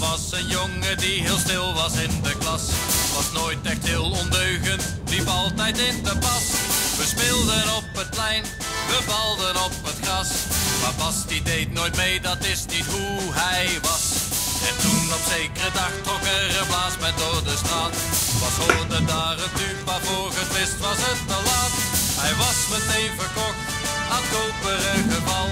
dat was een jongen die heel stil was in de klas. Was nooit echt heel ondeugend, liep altijd in de pas. We speelden op het plein, we valden op het gras. Maar Bas die deed nooit mee, dat is niet hoe hij was. En toen op zekere dag trok er een blaas met door de straat. Was hoorde daar een tuba voor het was het te laat. Hij was meteen verkocht aan koperige val.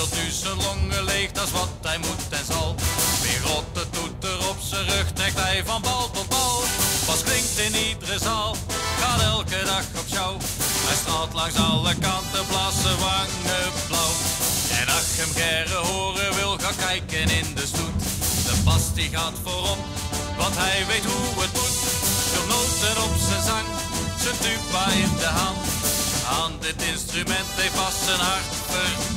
Speelt nu zijn longen leeg, dat is wat hij moet en zal. Weer rotte toeter op zijn rug, trekt hij van bal tot bal. Bas klinkt in iedere zaal, gaat elke dag op show. Hij straalt langs alle kanten, blaast zijn wangen blauw. En ach, hem Gerre horen wil, ga kijken in de stoet. De Bas die gaat voorop, want hij weet hoe het moet. Veel noten op zijn zang, zijn tuba in de hand. Aan dit instrument heeft Bas zijn hart.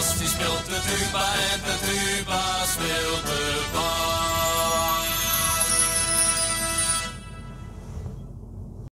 Als die speelt de tuba und de tuba speelt.